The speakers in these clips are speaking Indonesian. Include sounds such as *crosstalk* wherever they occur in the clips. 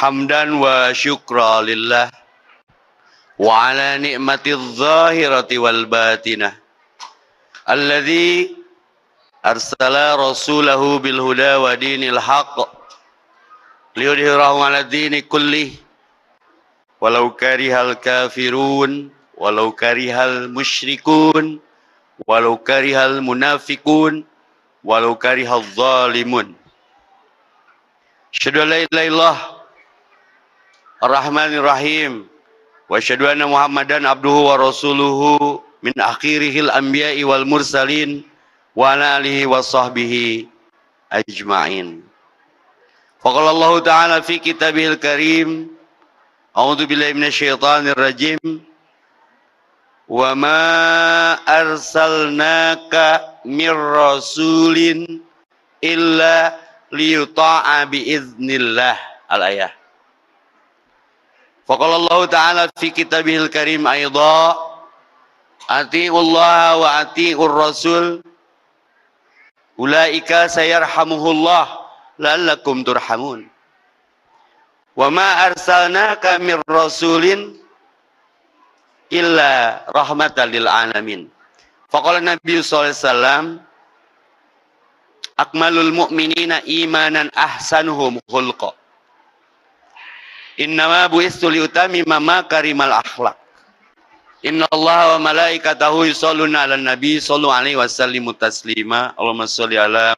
حمدا وشكرا لله وعلى نعمة الظاهرة والباطنة الذي أرسل رسوله بالهدى ودين الحق ليظهره على الدين كله. ولو كره الكافرون ولو كره المشركون ولو كره المنافقون ولو كره الظالمون. أشهد أن لا إله إلا الله an la ilaha illallah Ar-Rahmanir Rahim wa asyhadu anna Muhammadan abduhu wa rasuluhu min akhirihil anbiya'i wal mursalin wa ala alihi wa sahbihi ajma'in. Faqala Allah Ta'ala fi kitabihil karim A'udzu billahi minasyaitonir rajim Wa ma arsalnaka mir rasulin illa liyuta'a biiznillah al-ayah. Faqala Allah Ta'ala fi kitabihil karim aidha Ati'ullah wa ati'ur rasul Ulaika sayarhamuhullah la'allakum turhamun. Wa ma arsalnaka mir rasulin illa rahmatan lil alamin. Faqala Nabi sallallahu akmalul mu'minina imanan ahsanuhum khulqa innama bu'istu liutamima ma karimal akhlak inna Allah wa malaikatahu yusalluna ala nabi sallu alaihi wasallimu taslima. Allahumma salli ala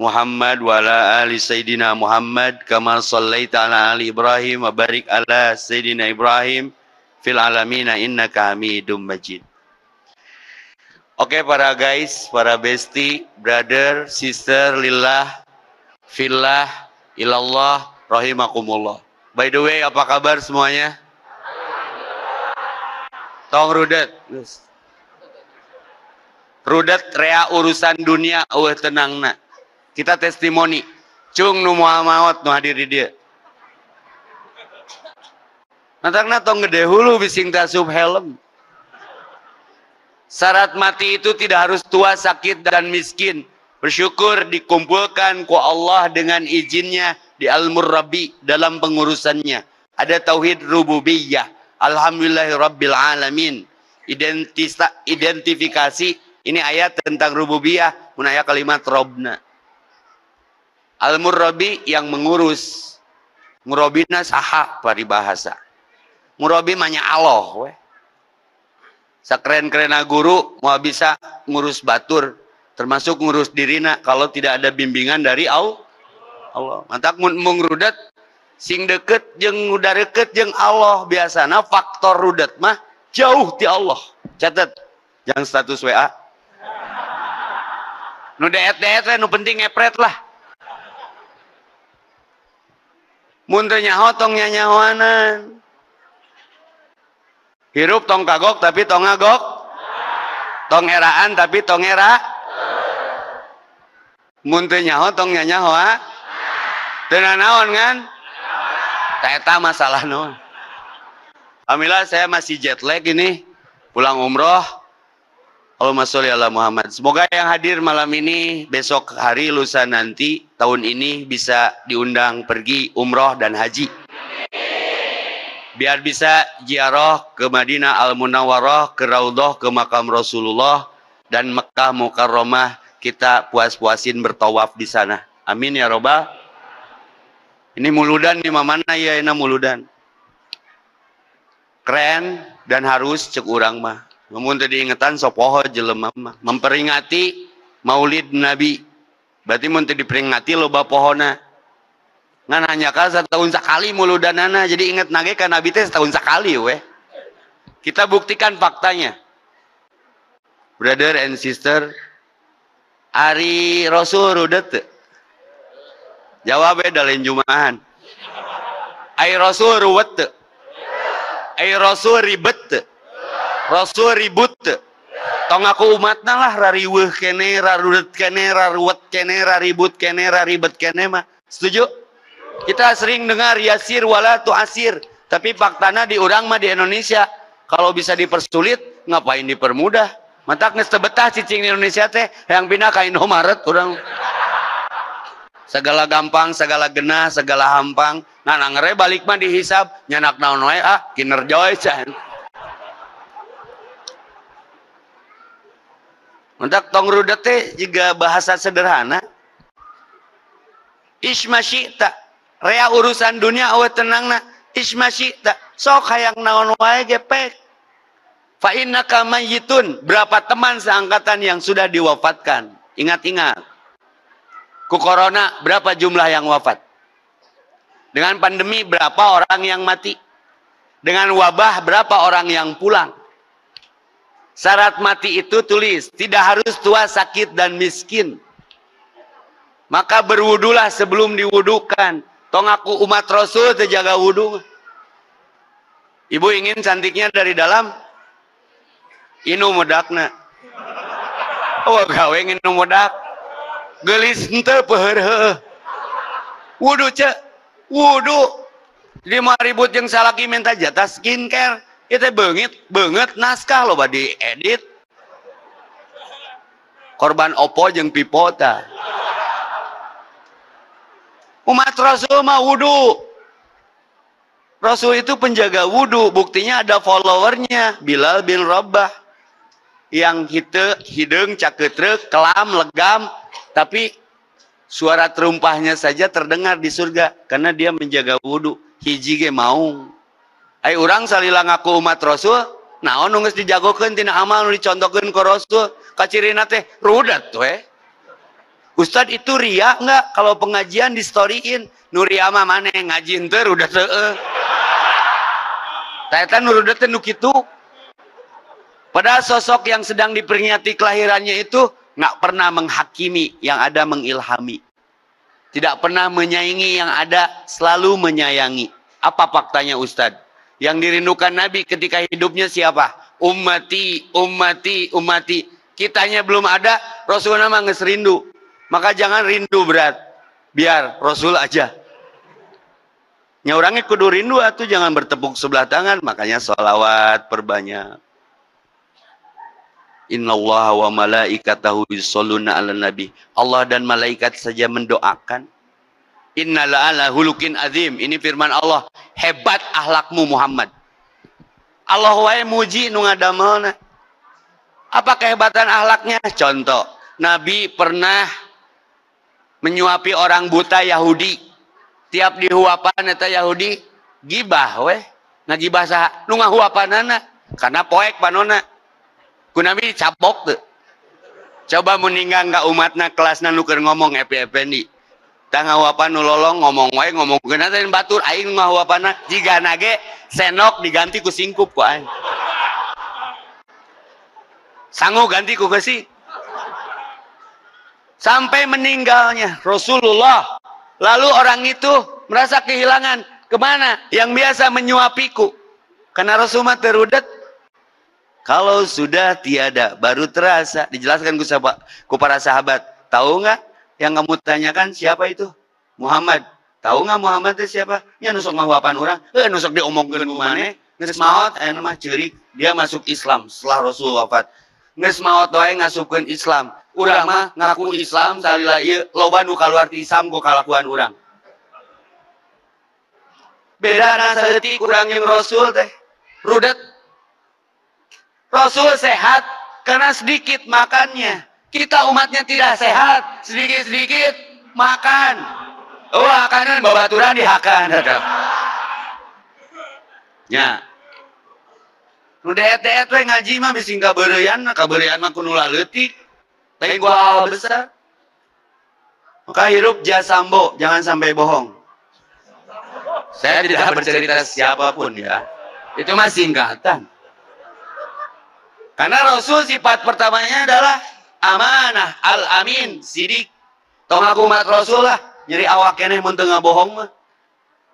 Muhammad wa ala ali Sayyidina Muhammad kama sallaita ala ali Ibrahim wa barik ala Sayyidina Ibrahim fil alamina innaka hamidum majid. Oke para guys, para bestie, brother, sister, lillah, fillah, ilallah, rahimakumullah. By the way, apa kabar semuanya? Tong rudet. Rudet rea urusan dunia, uh tenang nak. Kita testimoni. Cung nu maut nu hadir di dia. Nantak tong gede hulu bising tasub helm. Syarat mati itu tidak harus tua, sakit, dan miskin. Bersyukur dikumpulkan ku Allah dengan izinnya di Al-Murrabi dalam pengurusannya. Ada tauhid rububiyah. Alhamdulillahi Rabbil Alamin. Identisa, identifikasi, ini ayat tentang rububiyah, menaya kalimat Robna. Al-Murrabi yang mengurus. Murabina saha paribahasa. Murabi manya Allah. Weh sakeren-keren guru mau bisa ngurus batur termasuk ngurus dirina kalau tidak ada bimbingan dari Allah Allah. Mantap mung rudat sing deket jeng udah deket jeng Allah. Biasana faktor rudat mah jauh ti Allah. Catat jangan status WA nu deet deet nu penting ngepret lah. Mun teu nyaho tong nyanyahoanan Hirup tong kagok tapi tong ngagok. Tong eraan tapi tong era. Muntah nyaho tong nyanyaho ha. Tena naon kan? Teta masalah naon. Alhamdulillah saya masih jet lag ini. Pulang umroh. Allahumma sholli ala Muhammad. Semoga yang hadir malam ini, besok hari, lusa nanti, tahun ini bisa diundang pergi umroh dan haji biar bisa ziarah ke Madinah Al Munawwarah, ke Raudhah, ke makam Rasulullah dan Mekah Mukarramah kita puas-puasin bertawaf di sana. Amin ya robbal. Ini muludan di mana ya ini muludan. Keren dan harus cek urang mah. Namun tadi ingetan sopoho jelema mah memperingati Maulid Nabi. Berarti mun diperingati loba pohona ngan hanya kan setahun sekali mulu danana jadi ingat nage kan nabi teh setahun sekali weh kita buktikan faktanya brother and sister Ari Rasul rudet jawab dalam jumahan. Ari Rasul ruwet Ari Rasul ribet Rasul ribut tong aku umatna lah rariweuh kene rarudet kene raruwet kene raribut kene raribet kene mah. Setuju? Kita sering dengar yasir wala tu asir, tapi faktana di orang mah di Indonesia. Kalau bisa dipersulit ngapain dipermudah? Mantak geus betah cicing di Indonesia teh yang pindah ka Indomaret orang segala gampang, segala genah, segala hampang. nah ngere balik mah dihisab nyanak naon wae ah kinerja can Untuk tong rudet teh juga bahasa sederhana. Isma syi'ta. Rea urusan dunia awe tenangna. Isma syi'ta. Sok hayang naon wae gepek. Fa innaka mayyitun. Berapa teman seangkatan yang sudah diwafatkan? Ingat-ingat. Ku corona berapa jumlah yang wafat? Dengan pandemi berapa orang yang mati? Dengan wabah berapa orang yang pulang? Syarat mati itu tulis, tidak harus tua, sakit, dan miskin. Maka berwudulah sebelum diwudukan. Tong aku umat Rasul terjaga wudhu. Ibu ingin cantiknya dari dalam? Inu modakna. Oh gawe inu modak. Gelis ente peher Wudhu cek. Wudhu. Lima ribut yang salaki minta jatah skincare itu bengit banget naskah lo badi edit korban opo jeng pipota umat rasul mah wudhu rasul itu penjaga wudhu buktinya ada followernya Bilal bin Rabah yang hite hidung caketrek kelam legam. Tapi suara terumpahnya saja terdengar di surga. Karena dia menjaga wudhu hiji ge mau. Ay orang salila ngaku umat Rasul, naon nunggu dijagokeun tina amal nu ku Rasul, kacirina teh rudat we. Ustad itu ria enggak kalau pengajian di storyin nu ria mah maneh ngaji teu rudat teu. Taeta nu rudat teh nu kitu. Padahal sosok yang sedang diperingati kelahirannya itu nggak pernah menghakimi, yang ada mengilhami. Tidak pernah menyayangi, yang ada selalu menyayangi. Apa faktanya Ustadz? Yang dirindukan Nabi ketika hidupnya siapa? Ummati, ummati, ummati. Kitanya belum ada, Rasulullah mah rindu. Maka jangan rindu berat. Biar Rasul aja. Nya orangnya kudu rindu atau jangan bertepuk sebelah tangan. Makanya sholawat perbanyak. Inna Allah wa malaikatahu yusalluna ala nabi. Allah dan malaikat saja mendoakan. Innala ala hulukin azim. Ini firman Allah. Hebat ahlakmu Muhammad. Allah wae muji nu ngadamelna. Apa kehebatan ahlaknya? Contoh, Nabi pernah menyuapi orang buta Yahudi. Tiap dihuapan eta Yahudi gibah weh. Ngagibah saha? Nu ngahuapanana karena poek panona. Ku Nabi cabok tuh. Coba meninggal nggak umatna kelasna nuker ngomong epi-epi nih tangga wapan nulolong ngomong wae ngomong kena teh batur? Aing wapana jika nage senok diganti ku singkup ku aing. Sangu ganti ku kesi sampai meninggalnya Rasulullah. Lalu orang itu merasa kehilangan ke mana? Yang biasa menyuapiku. Karena Rasulullah terudet kalau sudah tiada baru terasa dijelaskan ku para sahabat tahu nggak yang kamu tanyakan siapa itu? Muhammad. Tahu nggak Muhammad itu siapa? Ya nusuk ngawapan orang. Eh nusuk diomongkeun ku maneh. Geus maot aya mah ceurik dia masuk Islam setelah Rasul wafat. Geus maot wae ngasupkeun Islam. Urang mah ngaku Islam salila ieu loba nu kaluar ti Islam ku kalakuan urang. Beda na saeutik urang jeung Rasul teh. Rudet. Rasul sehat karena sedikit makannya. Kita umatnya tidak sehat, sedikit-sedikit makan. Oh, akanan babaturan dihakan. Ya. Nu deet-deet we ngaji mah bising kabeureuyan, kabeureuyan mah kudu leutik. Lain gua hal besar. Maka hirup jasambo, jangan sampai bohong. Saya tidak bercerita siapa pun ya. Itu mah singkatan. Karena Rasul sifat pertamanya adalah amanah al amin sidik. Tong aku umat rasul lah nyeri awak keneh mun teu bohong mah.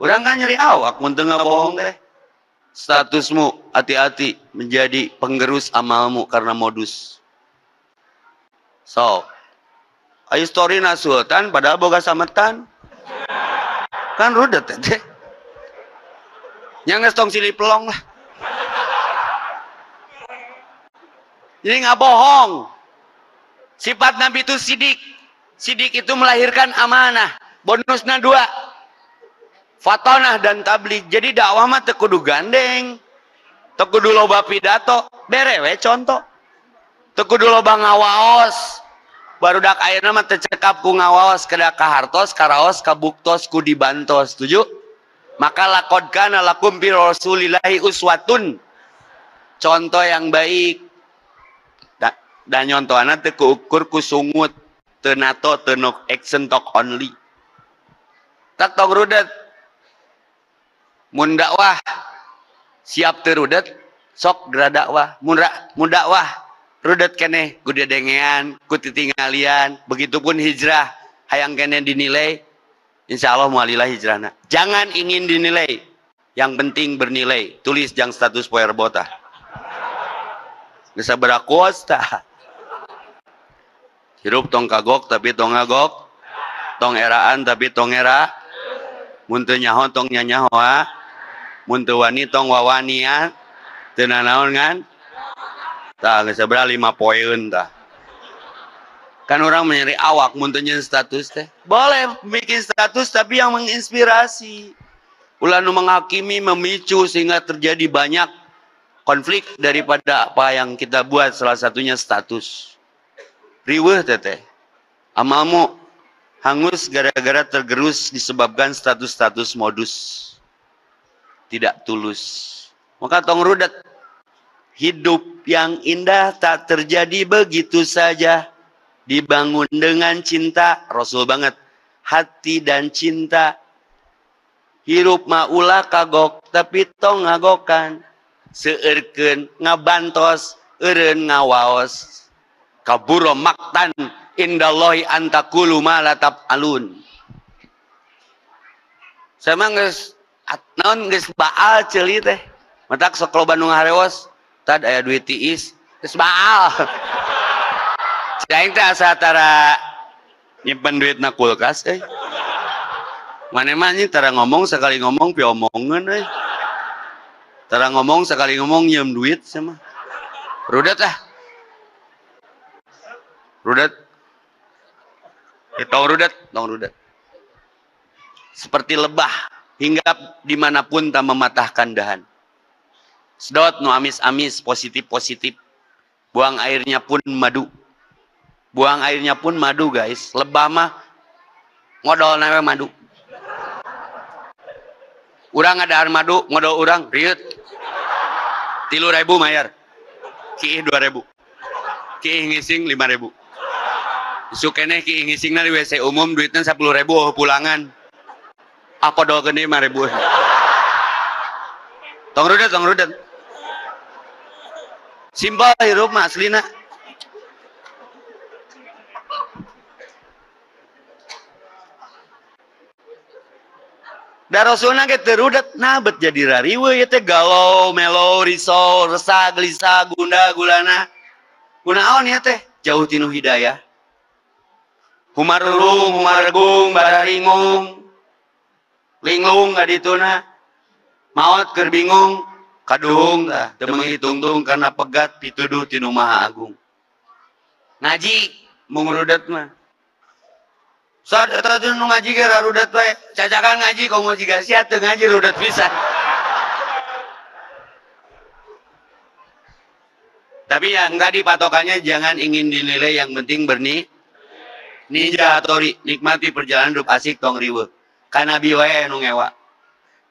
Urang kan nyeri awak mun bohong teh statusmu hati-hati menjadi penggerus amalmu karena modus. So ayo story na sultan padahal boga sametan. Kan rudet teh. Yang tong silih pelong lah jadi nggak bohong. Sifat Nabi itu sidik. Sidik itu melahirkan amanah. Bonusnya dua. fatonah dan tablik jadi dakwah mah tekudu gandeng. Tekudu loba pidato. Berewe contoh. Tekudu loba ngawaos. Baru dak ayeuna mah tercekap ku ngawaos. Kada kahartos karaos kabuktos ku dibantos. Setuju maka lakod kana lakum bi rasulillahi uswatun. Contoh yang baik dan nyontoh anak teu ukur ku sungut teu nato teu action talk only. Tak tong rudet. Mun dakwah siap terudet sok gerak dakwah. Mun mun dakwah rudet kene ku dedengean ku titinggalian begitupun hijrah hayang kene dinilai insya Allah mualilah hijrahna jangan ingin dinilai yang penting bernilai. Tulis jang status poer bota bisa berakos tak hirup tong kagok tapi tong ngagok. Tong eraan tapi tong era. Muntah nyaho tong nyanyaho muntah wani tong wawanian teu naon kan tah geus sabaraha lima poin tah kan orang mencari awak muntahnya status teh. Boleh bikin status tapi yang menginspirasi. Ulah nu menghakimi memicu sehingga terjadi banyak konflik daripada apa yang kita buat salah satunya status riweh teteh amalmu hangus gara-gara tergerus disebabkan status-status modus tidak tulus. Maka tong rudat hidup yang indah tak terjadi begitu saja. Dibangun dengan cinta, Rasul banget. Hati dan cinta. Hirup maulah kagok, tapi tong ngagokan. Seerken ngabantos, eren ngawaos. Kaburo maktan, indallahi antakulu malatab alun. Saya nges naon geus baal ceuli teh? Matak lo Bandung harewas tad aya duit tiis geus baal. *laughs* Cing teh asa tara nyimpen duit na kulkas euy. Mana mah tara ngomong sekali ngomong pi omongan euy. Tara ngomong sekali ngomong nyeum duit sama rudet ah rudet ya, tong rudet tong rudet seperti lebah hingga di mana pun tak mematahkan dahan. Sedot nu amis-amis, positif-positif. Buang airnya pun madu. Buang airnya pun madu guys. Lebah mah ngodol nawe madu. Urang ada madu, ngodol urang, riut. Tilu ribu mayar. Kiih dua ribu. Kiih ngising lima ribu. Sukene kiih ngising di WC umum duitnya sepuluh ribu oh, pulangan. Apa doa gede mare ribu? Tong rudet tong rudet. Simpel hirup mah aslina Darosuna ke terudat nabet jadi rariwe ya teh galau, melo, risau, resah, gelisah, gunda, gulana. Gunaon ya teh jauh tinu hidayah. Humarulung, humargung, bararingung, linglung nggak dituna maut ker bingung kadung tah teu menghitung-tung karena pegat pituduh tinu maha agung. Ngaji mung rudet mah. Saat eta nu ngaji ge rudet wae cacakan ngaji komo jiga sia teu ngaji rudet pisan. Tapi ya enggak dipatokannya jangan ingin dinilai yang penting berni ninja atau nikmati perjalanan hidup asik tong riwe. Kan Nabi wae nu ngewa.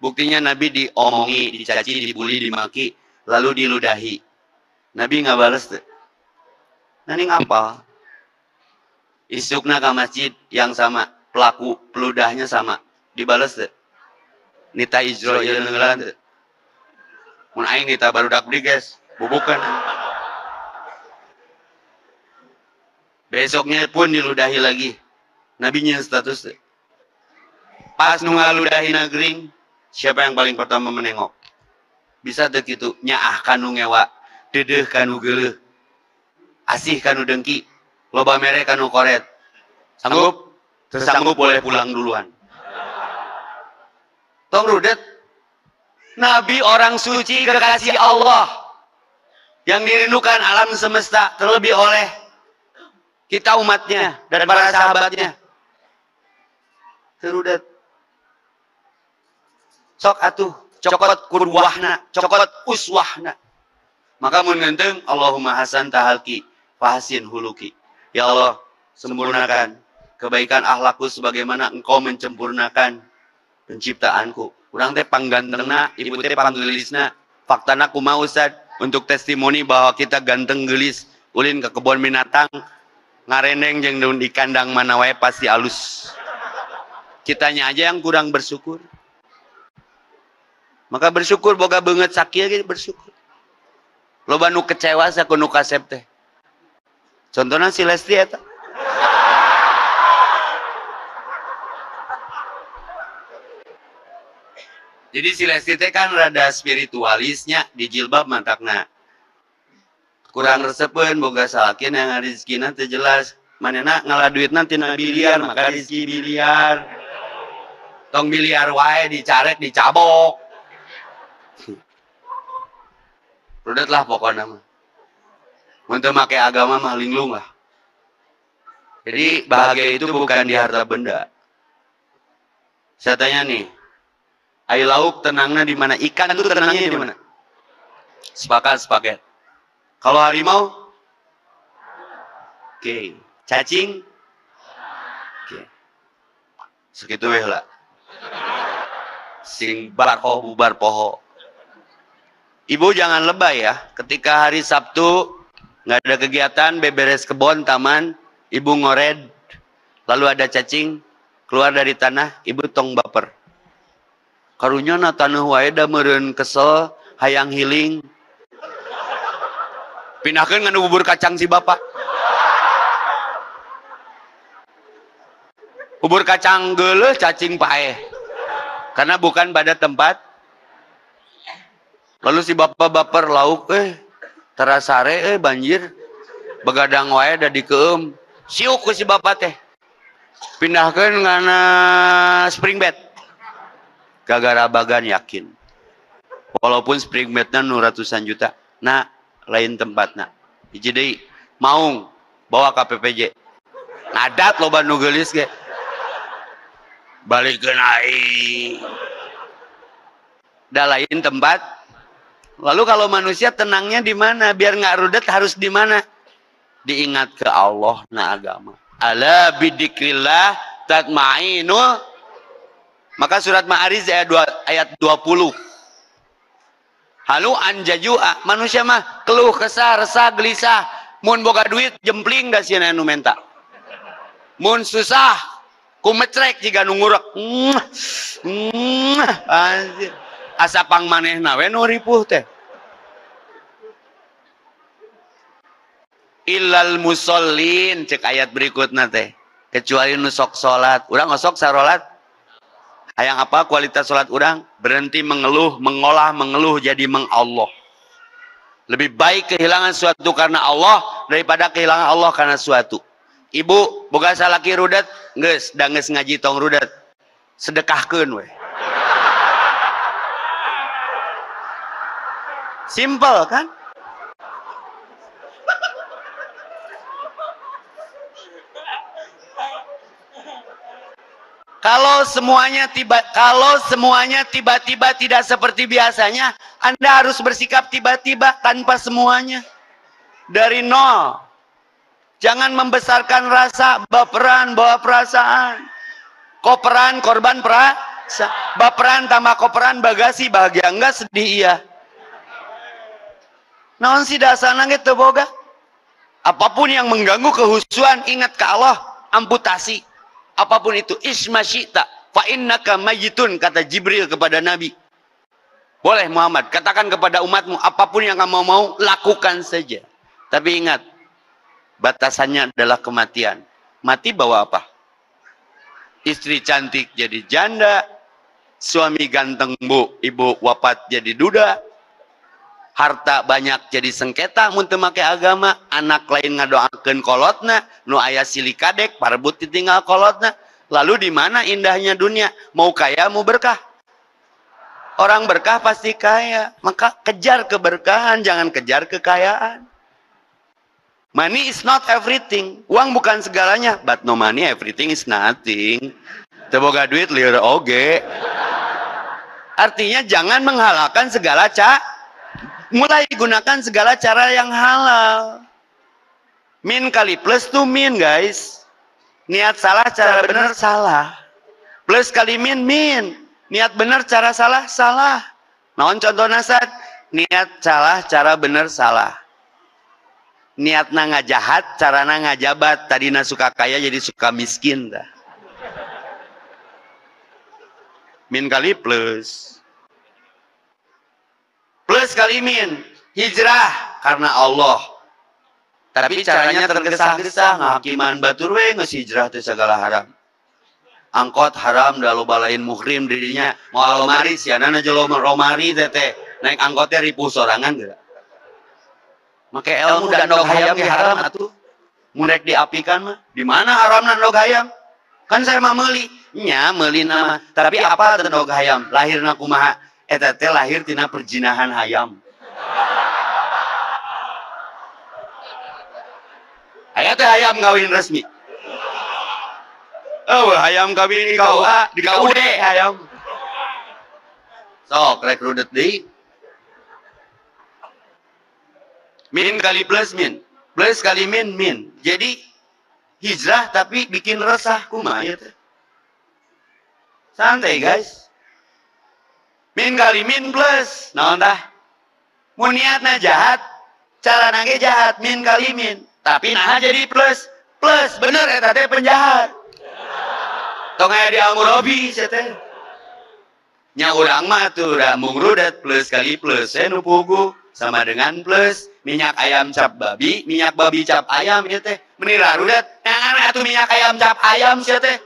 Buktinya Nabi diomongi, dicaci, dibully, dimaki, lalu diludahi. Nabi nggak balas tuh. Nani ngapa? Isukna ke masjid yang sama, pelaku peludahnya sama, dibalas tuh. Nita ijro. Mun aing nita baru dak guys, bubukan. Besoknya pun diludahi lagi. Nabinya status tuh. Pas nu ngaludahi nagring, siapa yang paling pertama menengok? Bisa dek itu nyaah kanu ngewa, dedeh kanu geuleuh. Asih kanu dengki, loba mere kanu koret. Sanggup? Tersanggup boleh pulang duluan. Tong rudet. Nabi orang suci kekasih Allah. Yang dirindukan alam semesta terlebih oleh kita umatnya dan para sahabatnya. Terudet sok atuh cokot kurwahna cokot uswahna. Maka mun ngenteng Allahumma hasan tahalki fahasin huluki. Ya Allah sempurnakan kebaikan akhlakku sebagaimana engkau mencempurnakan penciptaanku. Kurang teh panggantengna ibu teh panggelisna faktana kumaha Ustad untuk testimoni bahwa kita ganteng gelis ulin ke kebun binatang ngareneng jeng di kandang mana wae pasti alus kitanya aja yang kurang bersyukur maka bersyukur boga banget sakit gitu bersyukur. Lo banu kecewa sa kuno kasep teh. Contohnya si Lesti eta. Jadi si Lesti kan rada spiritualisnya di jilbab mantakna. Kurang resepen boga salakin yang rezekina teh jelas. Manena ngalah duit nanti biliar maka rezeki biliar. Tong biliar wae dicarek dicabok. *laughs* Rudet lah pokoknya mah. Untuk pakai agama mah linglung lah. Jadi bahagia itu bukan di harta benda. Saya tanya nih, air lauk tenangnya di mana? Ikan itu tenangnya di mana? Sepakat, sepakat. Kalau harimau? Oke. Okay. Cacing? Oke. Okay. Segitu weh lah. Sing bar poho bubar poho. Ibu jangan lebay ya. Ketika hari Sabtu nggak ada kegiatan, beberes kebun, taman, ibu ngored, lalu ada cacing keluar dari tanah, ibu tong baper. Karunya na tanah wae da meureun kesel, hayang healing. Pindahkan nganu bubur kacang si bapak. Bubur kacang geuleuh cacing paeh. Karena bukan pada tempat. Lalu si bapak baper lauk eh terasare eh banjir. Begadang wae da dikeum siuk ku si bapak teh. Pindahkan ngana spring bed. Gagara bagan yakin. Walaupun spring bednya nu ratusan juta. Nah lain tempat nah jadi mau bawa KPPJ ngadat lo nu gelis ge balik ke naik dah lain tempat Lalu kalau manusia tenangnya di mana? Biar nggak rudet harus di mana? Diingat ke Allah na agama. Ala bidikrillah tatma'inul maka surat Ma'ariz ayat, 2, ayat 20. Halu anjajua manusia mah keluh kesah resah gelisah. Mun boga duit jempling da sieuna nu menta. Mun susah kumecrek jika mm, anjir asa pang manehna we nu teh. Ilal musallin cek ayat berikutnya teh. Kecuali nusok salat urang ngosok sarolat? Hayang apa kualitas salat urang berhenti mengeluh mengolah mengeluh jadi mengallah lebih baik kehilangan suatu karena Allah daripada kehilangan Allah karena suatu. Ibu boga salaki rudat geus da ngaji tong rudat sedekahkeun we. Simple kan? Kalau semuanya tiba kalau semuanya tiba-tiba tidak seperti biasanya, Anda harus bersikap tiba-tiba tanpa semuanya. Dari nol. Jangan membesarkan rasa, baperan, bawa perasaan. Koperan, korban perasa. Baperan tambah koperan, bagasi, bahagia. Enggak sedih, iya naon si dasana gitu boga apa pun yang mengganggu kehusuan ingat ke Allah amputasi apa pun itu isma syita. Fa innaka mayitun kata Jibril kepada Nabi. Boleh Muhammad katakan kepada umatmu apa pun yang kamu mau lakukan saja. Tapi ingat batasannya adalah kematian. Mati bawa apa? Istri cantik jadi janda suami ganteng bu ibu wafat jadi duda harta banyak jadi sengketa muntah make agama. Anak lain ngadoakan kolotna nu ayah silikadek parbut ditinggal kolotna. Lalu di mana indahnya dunia? Mau kaya mau berkah? Orang berkah pasti kaya. Maka kejar keberkahan jangan kejar kekayaan. Money is not everything. Uang bukan segalanya but no money everything is nothing. Teboga duit liur oge. Artinya jangan menghalalkan segala cara. Mulai gunakan segala cara yang halal. Min kali plus tuh min guys. Niat salah, cara benar salah. Plus kali min, min. Niat benar, cara salah, salah. Naon contoh nasad? Niat salah, cara benar, salah. Niat nanga jahat, cara jabat. Tadi suka kaya jadi suka miskin. Min kali plus. Plus kali min. Hijrah karena Allah. Tapi caranya tergesa-gesa ngakiman batur we nges hijrah segala haram. Angkot haram dalu balain muhrim dirinya mau alomari siana aja lo romari tete naik angkotnya ribu sorangan gak? Make ilmu dan dog hayam haram atuh. Murek diapikan mah. Di mana haram dan dog hayam? Kan saya mah meuli nya meuli nama tapi apa tendog hayam lahir kumaha eta teh lahir tina perjinahan hayam. Aya teh hayam kawin resmi. Oh hayam kawin di KUA di KUD hayam. Sok rek rudet deui min kali plus min. Plus kali min min. Jadi hijrah tapi bikin resah kumaha ya teh? Santai guys. Min kali min plus. Entah. Mau niatnya jahat. Cara nage jahat. Min kali min. Tapi nah jadi plus. Plus. Bener ya tadi penjahat. Tong aya di Almurobi teh. Nya urang mah tuh udah mungrudat plus kali plus. Saya nupugu sama dengan plus minyak ayam cap babi, minyak babi cap ayam ya teh. Menira rudat. Yang tuh minyak ayam cap ayam sih teh.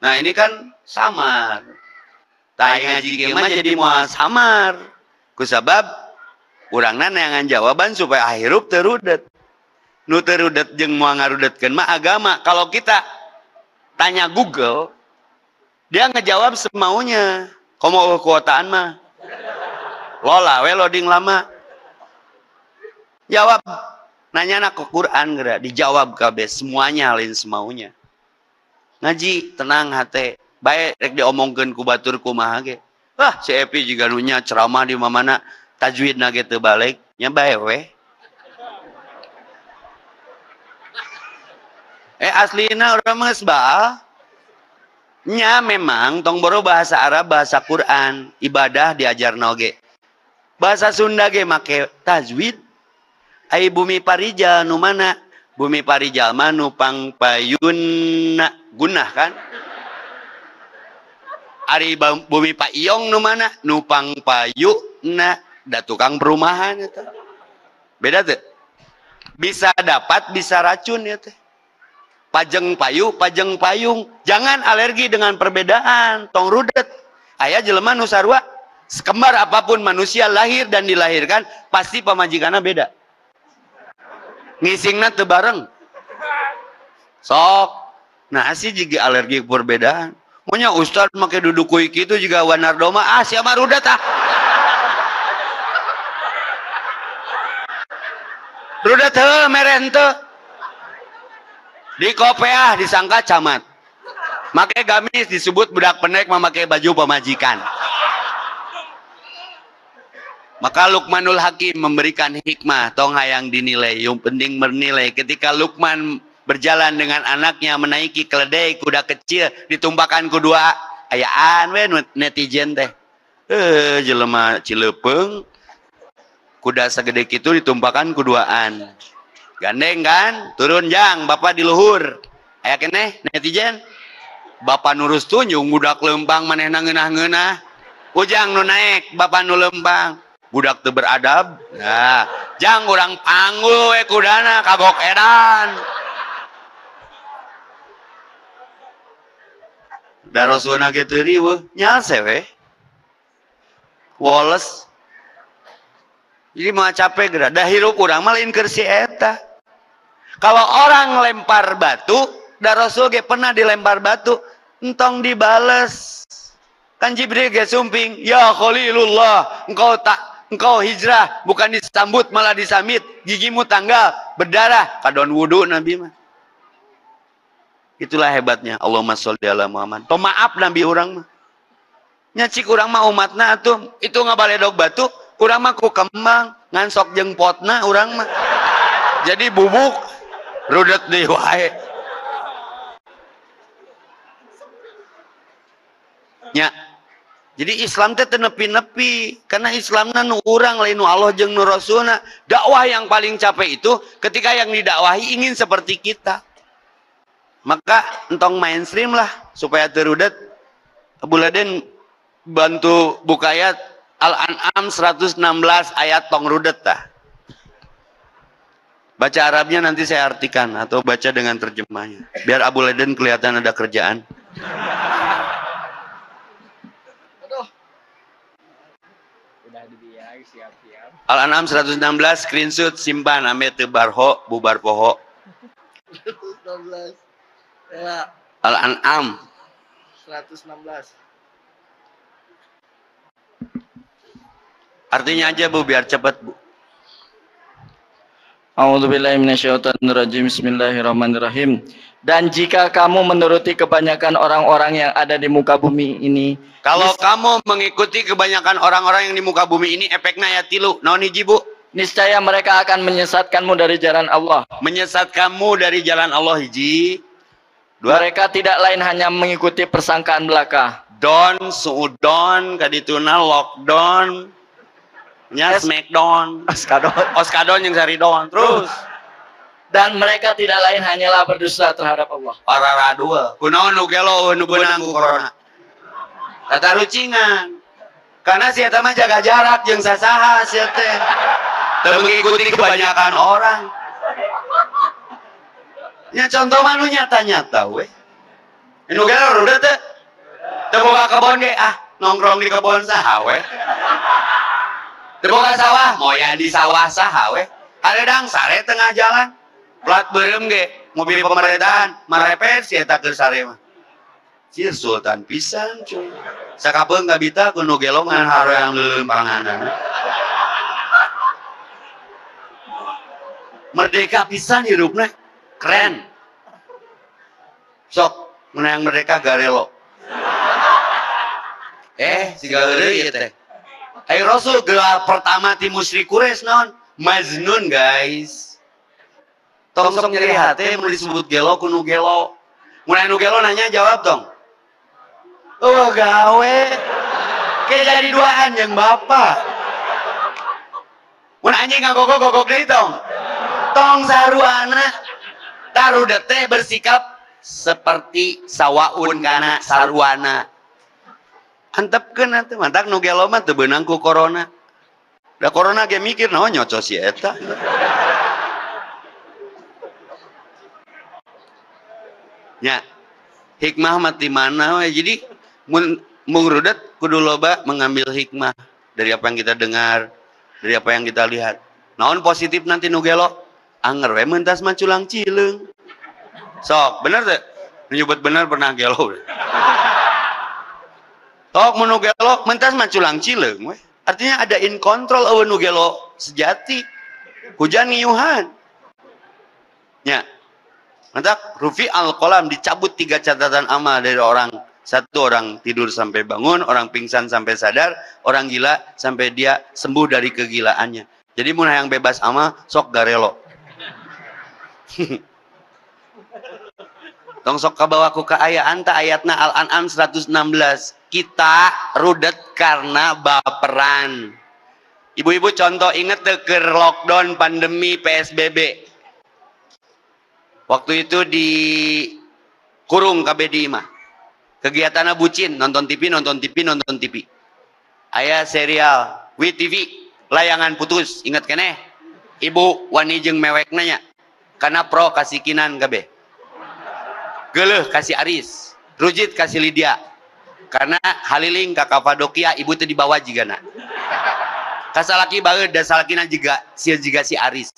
Nah ini kan samar. Tai ngaji mah jadi mau samar. Kusabab urang nanyangan jawaban supaya ahirup terudet. Nu terudet jeng mau ngarudetkeun mah agama. Kalau kita tanya Google, dia ngejawab semaunya. Komo kekuataan mah. Lola we loading lama. Jawab. Nanya nak ke Quran gerak dijawab kabeh semuanya lain semaunya ngaji tenang hati baik rek diomongkan ku batur kumaha ge. Wah si Epi juga nunya ceramah di mana tajwid nage teu balik. Nya bae we eh aslina urang mah baal nya memang tong boro bahasa Arab bahasa Quran ibadah diajar noge bahasa Sunda ge make tajwid. Ai bumi parija nu mana? Bumi parijal manupang payun gunah kan Ari bumi Pak Iong nu mana? Nupang payu na da tukang perumahan itu beda tuh bisa dapat bisa racun ya teh. Pajeng payu pajeng payung. Jangan alergi dengan perbedaan. Tong rudet. Ayah jelema nu sarua sekembar apa pun manusia lahir dan dilahirkan pasti pemajikannya beda. Ngisingna teu bareng sok. Nah, sih juga alergi perbedaan. Maunya Ustad pakai duduk kuik itu juga wanardoma. Ah, siapa rudat ah. Rudat he, merente. Di kopeah disangka camat. Make gamis disebut budak penek memakai baju pemajikan. Maka Lukmanul Hakim memberikan hikmah tong hayang dinilai, yang penting bernilai. Ketika Lukman berjalan dengan anaknya menaiki keledai kuda kecil ditumpakan kedua. Ayaan we netizen teh. Eh jelema cilepeng. Kuda segede itu ditumpakan keduaan. Gandeng kan? Turun jang. Bapak di luhur. Aya kene netizen? Bapak nurus tunjung budak lempang maneh ngeunah-ngeunah. Ujang nu naik bapak nu lempang budak teu beradab. Nah jang orang panggul we kudana kagok edan dan Rasulullah gitu riwe nyase we. Wallace jadi mau capek gerak. Dah hirup malin kersi eta. Kalau orang lempar batu dah Rasul pernah dilempar batu entong dibales. Kan Jibril ge sumping ya Khalilullah engkau tak engkau hijrah bukan disambut malah disamit. Gigimu tanggal berdarah. Kadon wudhu Nabi mah Itulah hebatnya. Allahumma sholli ala Muhammad. Toh maaf Nabi orang mah. nyaci kurang mah umatna tuh. Itu ngabaledog batu. Kurang mah ku kembang ngan sok jeung potna urang mah. Jadi bubuk rudet deui wae. Nya. Jadi Islam teh nepi-nepi. Karena Islamna nu urang lain nu Allah jeung nu Rasulna. Dakwah yang paling capek itu ketika yang didakwahi ingin seperti kita maka entong mainstream lah supaya terudet Abu Laden bantu buka ayat Al-An'am 116 ayat tong rudet tah baca Arabnya nanti saya artikan atau baca dengan terjemahnya. Biar Abu Laden kelihatan ada kerjaan. Al-An'am 116 screenshot simpan ame teu barho bubar poho. *laughs* 116. Al-An'am 116. artinya aja Bu biar cepat Bu. Bismillahirrahmanirrahim. Dan jika kamu menuruti kebanyakan orang-orang yang ada di muka bumi ini, Kalau kamu mengikuti kebanyakan orang-orang yang di muka bumi ini efeknya ya tilu. Naon hiji Bu? niscaya mereka akan menyesatkanmu dari jalan Allah. Menyesat kamu dari jalan Allah hiji. Dua. Mereka tidak lain hanya mengikuti persangkaan belaka. Don, suudon, kadituna lockdown. Nya Yes. smackdown. Askadon. Oskadon yang sari don. Terus. Dan mereka tidak lain hanyalah berdusta terhadap Allah. para radua kunaon nu gelo nu beunang ku corona tata rucingan karena si eta mah jaga jarak jeung sasaha si teh mengikuti kebanyakan orang nya contoh mah nu nyata-nyata we nu gelo rudet teh. Teu boga kebon ge ah nongkrong di kebon saha we teu boga sawah moyan di sawah saha we hareudang sare tengah jalan. Plat beureum ge mobil pemerintahan. Marepet si eta keur sare mah. Cier sultan pisan cuy. Sakapeung kabita kudu gelongan hareang leuleumpanganan merdeka pisan hirupna keren. Sok menang merdeka garelo eh siga heureuy ieu teh. Hai Rasul gelar pertama ti musyrik Quraisy naon Majnun guys. Tong sok nyeri hati mau disebut gelo kuno gelo. Mulai nu gelo nanya jawab dong. Oh gawe. Kayak jadi duaan yang bapak. Mun anjing ngagogok gogok deui tong. Tong saruana taruh teh bersikap seperti sawaun kana saruana antepkeun atuh mantak nu gelo mah teu beunang ku corona da corona ge mikir naon nyocos si eta Ya. Hikmah mati mana we. Jadi mun mengrudet kudu loba mengambil hikmah dari apa yang kita dengar, dari apa yang kita lihat. Naon positif nanti nu gelo? Anger we mentas mah culang cileung. Sok, bener teh? Nyebut bener pernah gelo. Tok mun nu gelo mentas mah culang cileung we. Artinya ada in control eueuh nu gelo sejati. Hujan ngiyuhan. Ya, Mantap, Rufi al-Qalam dicabut tiga catatan amal dari orang. Satu orang tidur sampai bangun, orang pingsan sampai sadar, orang gila sampai dia sembuh dari kegilaannya. Jadi mun yang bebas amal, sok garelo. *laughs* Tong sok kabawa ku keayaan ta ayatna Al-An'am 116. Kita rudet karena baperan. Ibu-ibu contoh inget keur lockdown pandemi PSBB. Waktu itu di kurung KBDI mah. Kegiatannya bucin, nonton TV, nonton TV, nonton TV. Ayah serial, Wi TV, layangan putus, ingat kene? Ibu wani jeung mewek nanya, karena pro kasih kinan kabe. Geleh kasih Aris, Rujit kasih Lydia. Karena Haliling kakak Padokia ibu teh dibawa jigana. Kasalaki bae da salakina juga si juga si Aris.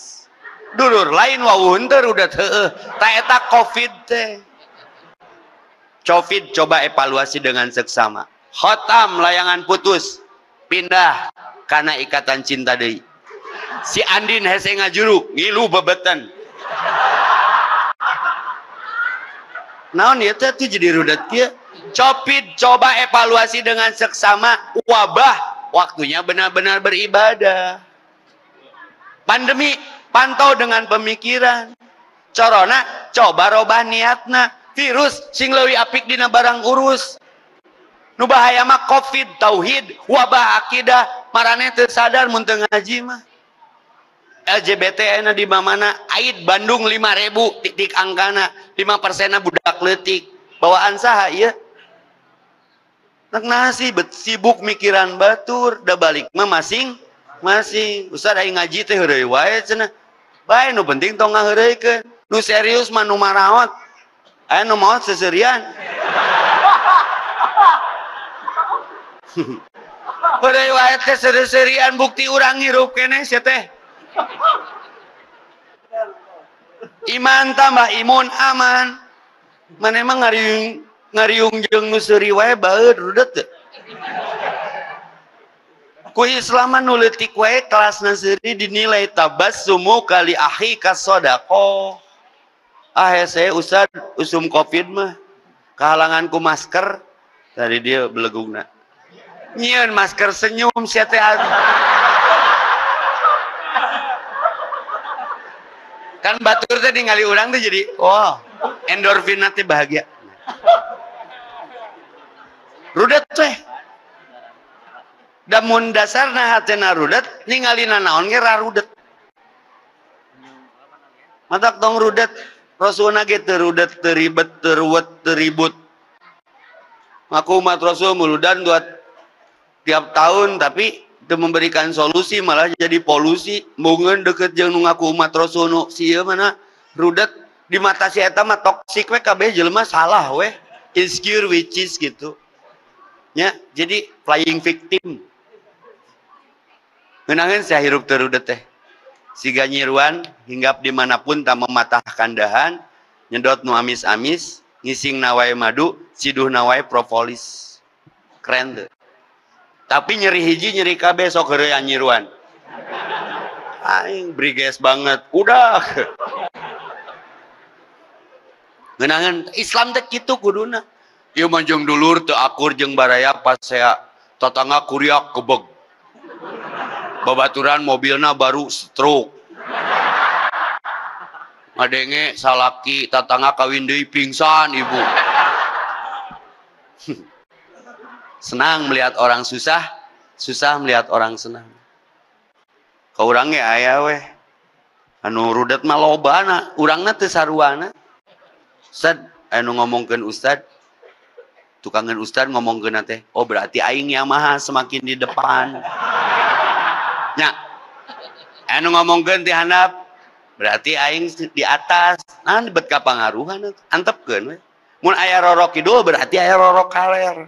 Dulur lain wawun teh udah teu ta eta covid teh. Covid coba evaluasi dengan seksama. Khotam layangan putus. Pindah karena ikatan cinta deui. Si Andin hese ngajuru ngilu bebetan ieu teh tuh jadi rudat kieu? Covid coba evaluasi dengan seksama wabah. Waktunya benar-benar beribadah. Pandemi pantau dengan pemikiran. Corona coba robah niatna. Virus sing leuwih apik dina barang urus. Nu bahaya covid tauhid wabah akidah. Marane teu sadar mun mah LGBT enak di mana Ait Bandung 5000 titik angkana. 5 persenna budak letik bawaan saha ya nak nasi bet sibuk mikiran batur. Da balik mah masing masing usah aing ngaji teh heureuy wae cenah. Bae nu penting tong ngaheureukeun nu serius mah nu marawat. Aya nu maot seserian. *laughs* Heureuy wae teh bukti urang hirup keneh sia teh iman tambah imun aman. Mana emang ngariung ngariung jeng nusuri wae bae rudet ku islaman nuletik wae kelas nasiri dinilai sumu kali ahi kasodako ah ya saya usah usum covid mah. Kehalangan ku masker. Dari dia belegungna. Nyian masker senyum siate kan batur tadi ngali orang tuh jadi wow endorfin nanti bahagia. Rudet teh. Damun dasarna hatena rudet ningali nanaon ge rudet. Matak tong rudet rasulna ge terudet teribet teruwet teribut ngaku umat rasul muludan buat tiap tahun tapi itu memberikan solusi malah jadi polusi. Mungkin deket jeung nu ngaku umat nu sieu mana? Rudet di mata si eta mah toksik we kabeh jelema salah we. Insecure which is gitu. Ya jadi flying victim. Menangin saya hirup terudet teh. Si ganyiruan hinggap di mana pun tak mematahkan dahan nyedot nu amis-amis ngising nawai madu siduh nawai propolis. Keren tuh tapi nyeri hiji nyeri KB sok heureuy anyiruan aing briges banget udah. Ngenangan Islam teh kitu kuduna. Ieu manjung dulur teu akur jeung baraya pas saya tatangga kuriak kebeg. Babaturan mobilna baru stroke. Ngadenge salaki tatangga kawin deui pingsan ibu senang melihat orang susah susah melihat orang senang. Kau orangnya ayah weh. Anu rudet mah lobana urangna teu saruana Ustad anu ngomongkeun Ustad tukangan Ustad ngomongkeun teh oh berarti aing Yamaha semakin di depan. *laughs* Nya anu ngomongkeun ti handap berarti aing di atas. Nah bet ka pangaruhan antepkeun weh mun aya roro kidul berarti aya roro kaler.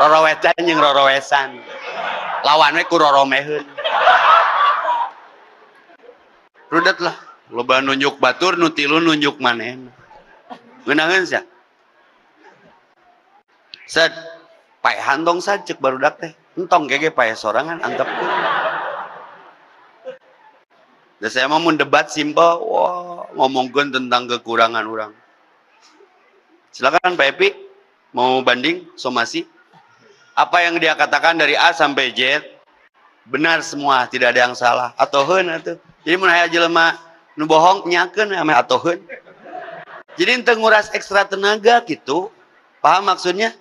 Roro wecan jeung roro wesan. Lawan we ku roro meheun rudet lah. Loba nunjuk batur nu tilu nunjuk manehna ngeunangeun sia? Set, pae hantong sajek barudak teh. Entong kege pae sorangan antep. Dan saya mau mendebat simpel, wah ngomongkan tentang kekurangan orang. Silakan Pak Epi, mau banding, somasi. Apa yang dia katakan dari A sampai Z, benar semua, tidak ada yang salah. Atau hen atau. Jadi mun aya jelema nu bohong nyakeun ame atau hen. Jadi ente nguras ekstra tenaga gitu. Paham maksudnya?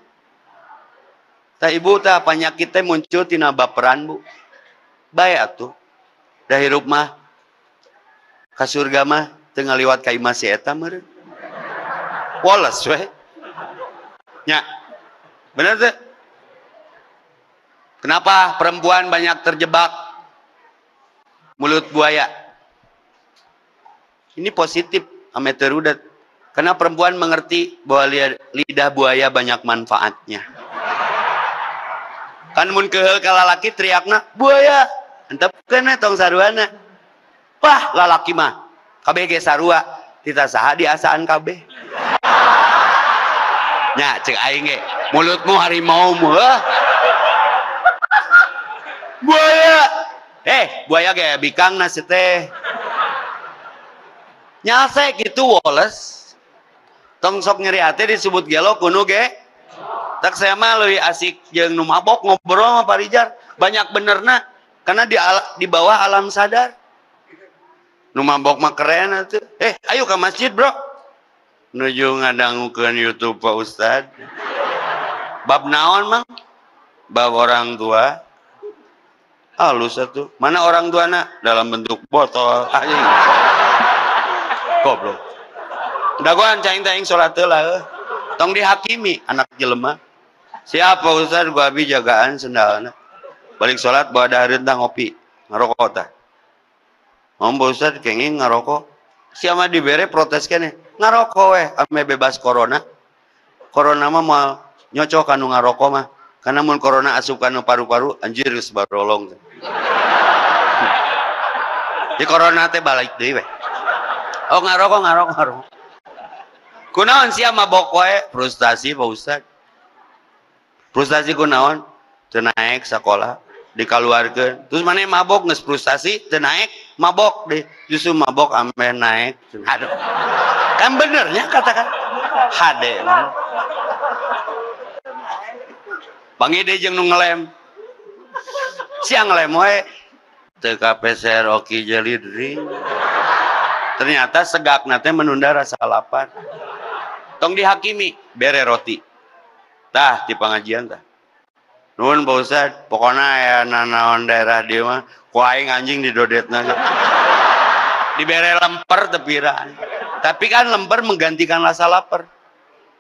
Tak ibu tak penyakit teh muncul tina baperan bu. Baik atuh. Dah hirup mah. Ka surga mah tengah liwat ka imah si. Wallace weh. Ya. Benar tuh? Kenapa perempuan banyak terjebak mulut buaya? Ini positif ameterudat. Karena perempuan mengerti bahwa lidah buaya banyak manfaatnya. Kan mun kehel ka lalaki teriakna buaya. Entep kena tong saruana. Wah, lalaki mah ge sarua. Tita saha diasaan kabeh nya cek aing ge mulutmu harimau mu buaya. Eh buaya ge bikang nasi teh. Nyase gitu Wallace tong sok nyeri hati disebut gelo kuno ge. Tak saya mah lebih asik jeung nu mabok ngobrol sama Pak Rijar. Banyak benerna karena di di bawah alam sadar. Nu mabok mah keren atuh. Eh ayo ke masjid bro nuju ngadangukeun YouTube Pak Ustad. Bab naon mang? Bab orang tua. Halus satu mana orang tua nak dalam bentuk botol. Anjing. Goblok. Gua caing caing sholat lah tong dihakimi anak jelema. Siapa Ustaz gua abi jagaan sendalna. Balik sholat bawa dahareun tah ngopi. Ngarokok tah. Ngomong Ustaz kenging ngarokok siapa dibere protes kene. Ngarokok weh ame bebas corona. Corona mah mau nyocok anu ngarokok mah. Karena mun corona asup kanu paru-paru anjir geus barolong. *laughs* Di corona teh balik deui weh. Oh ngarokok ngarokok ngarokok. Kunaon sia mabok wae? Frustasi Pak Ustaz frustasi kunaon? Teu naik sekolah dikeluarkan terus mana mabok nges frustasi teu naik mabok deh justru mabok ampe naik. Aduh. Kan benernya katakan. Hade. Bang Ide jeung nu ngelem. Siang ngelem wae. Teu jelly drink ternyata segak nate menunda rasa lapar. Tong dihakimi bere roti. Tah di pengajian tah Nuhun Pak Ustad, pokoknya ya nanaon daerah dia mah, ku aing anjing di. Dibere lemper tepira. Tapi kan lemper menggantikan rasa lapar.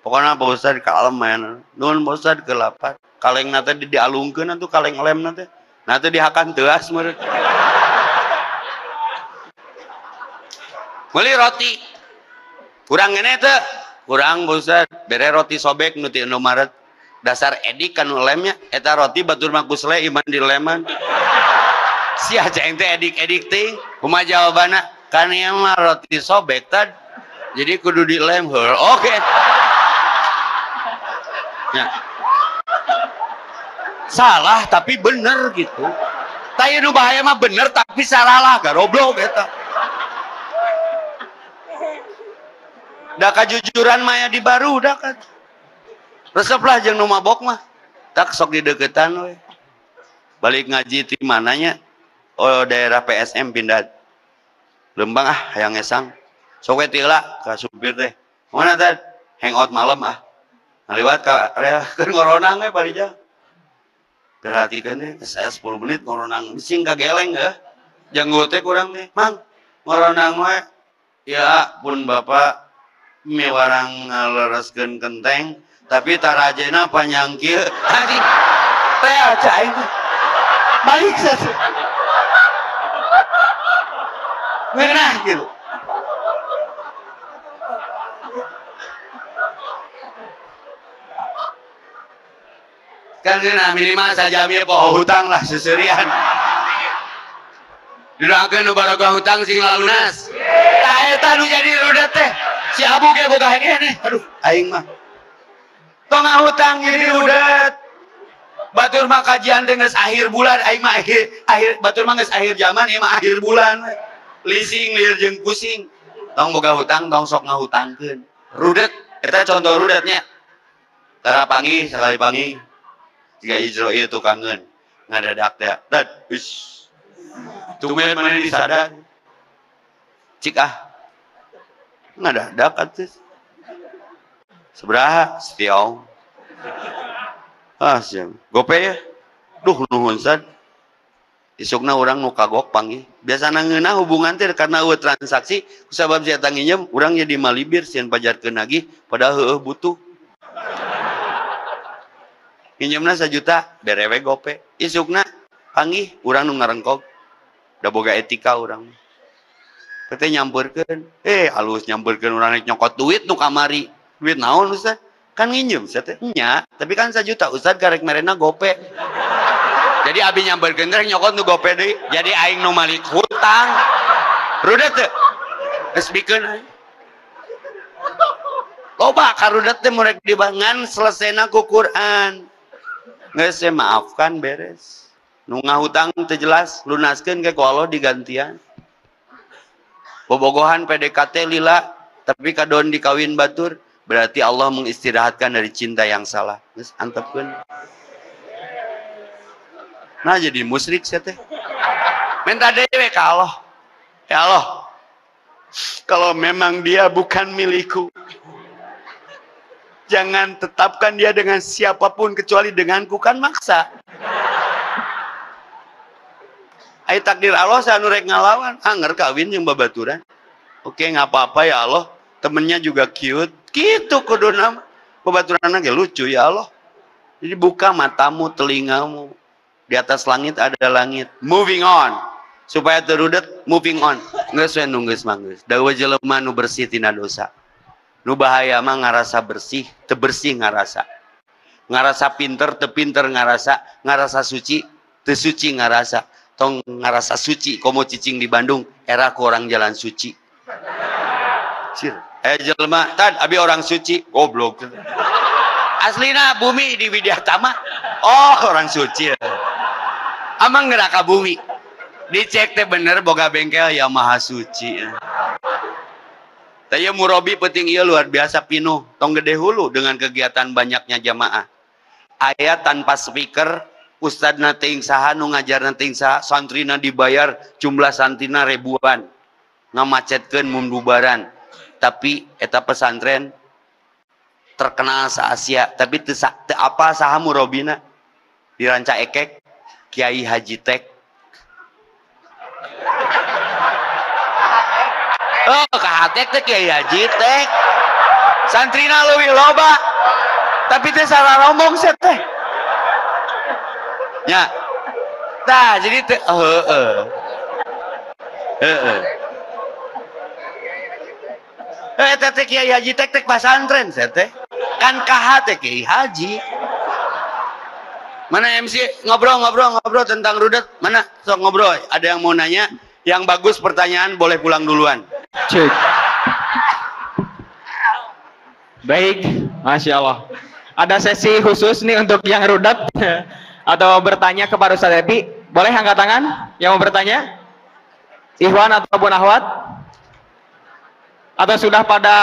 Pokoknya Pak Ustad kalem ya. Nuhun Pak Ustad ke lapar. Kaleng nate di dialungkeun atuh kaleng lem nate. Nate dihakan teuas meureun. Meuli roti. Kurang ngene teh. Kurang Pak. Bere roti sobek nu ti Indomaret dasar edik kan lemnya. Eta roti batur makusle iman di leman. Si aja ente edik edik ting. Kuma jawabana kan ya mah roti sobek tad. Jadi kudu di lem. Oke. Okay. ya. salah tapi bener gitu. Tapi nu bahaya mah bener tapi salah lah garoblok eta. Dah kejujuran maya di baru dah kan reseplah jeung nu mabok mah. Tak sok di deketan we. Balik ngaji di mananya? Oh daerah PSM pindah. Lembang ah hayang esang. Sok tila ka supir teh. Mana teh hangout malam ah. Ngaliwat ka area keur ngoronang we parija perhatikan deh saya 10 menit ngoronang. Sing kageleng ya janggut kurang teh mang ngoronang we. Ya pun bapak mewarang ngalereskeun kenteng tapi tarajena panjang kieu tadi teh itu. Balik sas Menah gitu kan kena minimal saja mi poho hutang lah seserian. Dirakeun nu barokah hutang sing lalunas. Tah eta nu jadi rudet teh. Si Abu ge boga henge Aduh, aing mah tengah hutang jadi udah batur mah kajian dengan akhir bulan. Aing mah akhir akhir batur mah akhir zaman ieu mah akhir bulan. Leasing liar jeung pusing. Tong boga hutang tong sok ngahutangkeun. Rudet eta contoh rudetnya. Tara pangi sekali pangi jika Israel itu kangen ngadadak teh dan wis. Tumben mana disadar cik ah. Ngadadak atuh Seberapa? Setiau. Ah, siang. Gope ya? Duh, nuhun sad. Isukna orang nu kagok panggil. Biasa nangena hubungan teh karena eueuh transaksi kusabab sia tanginjem urang jadi malibir sieun pajarkeun lagi padahal heueuh butuh. Pinjemna juta berewe gope. Isukna panggil urang nu ngarengkog. Da boga etika urang. Tete nyamperkeun. Eh, halus nyamperkeun urang nyokot duit nu kamari duit naon Ustaz? Kan nginjem Ustaz nya tapi kan juta Ustaz garek merena gope. Jadi abi nyamperkeun rek nyokot nu gope deui. Jadi aing nu malik hutang. Rudet teh. Geus bikeun aing. Loba karudet teh murek dibangan selesaina ku Quran. Geus maafkan beres. Nu ngahutang teu jelas lunaskeun ke ku Allah digantian. Bobogohan PDKT lila tapi kadon dikawin batur Berarti Allah mengistirahatkan dari cinta yang salah. Terus antepkan. Nah jadi musyrik saya teh. Minta dewe ke Allah. Ya Allah, kalau memang dia bukan milikku, jangan tetapkan dia dengan siapa pun kecuali denganku kan maksa. Ayo takdir Allah saya nurek ngalawan, anger kawin yang babaturan. Oke nggak apa-apa ya Allah, temennya juga cute, gitu kudu nama. Babaturan lagi lucu ya Allah. Jadi buka matamu, telingamu. Di atas langit ada langit. Moving on supaya terudet moving on nggak sesuai nunggus manggus dawa jelema nu bersih tina dosa nu bahaya mah ngarasa bersih tebersih ngarasa ngarasa pinter tepinter ngarasa ngarasa suci tesuci ngarasa tong ngarasa suci komo cicing di Bandung era ku orang jalan suci Cir. Eh jelema tad abi orang suci. Goblok. Aslina bumi di Widya Tama. Oh orang suci. Amang neraka bumi. Dicek teh bener boga bengkel ya maha suci. Taya murabi penting iya luar biasa pinuh tong gede hulu dengan kegiatan banyaknya jamaah. Ayat tanpa speaker Ustad nating saha nu ngajar nating saha santrina dibayar jumlah santina ribuan. Ngamacetkeun mumdubaran tapi eta pesantren terkenal se Asia tapi te, te apa saha murabina diranca ekek Kiai Haji Tek *laughs* Oh, kahatek teh kiai haji teh. Santrina leuwih loba. Tapi teh salah ngomong set teh. Ya. Tah, jadi teh heeh. Heeh. Eh, teh kiai haji teh teh pasantren set teh. Kan teh kiai haji. Mana MC ngobrol-ngobrol-ngobrol tentang rudet? Mana? Sok ngobrol. Ada yang mau nanya? Yang bagus pertanyaan boleh pulang duluan. Cek. Baik, Masya Allah. Ada sesi khusus nih untuk yang rudet *laughs* atau bertanya kepada Ustaz Epi. Boleh angkat tangan yang mau bertanya? Ikhwan ataupun ahwat? Atau sudah pada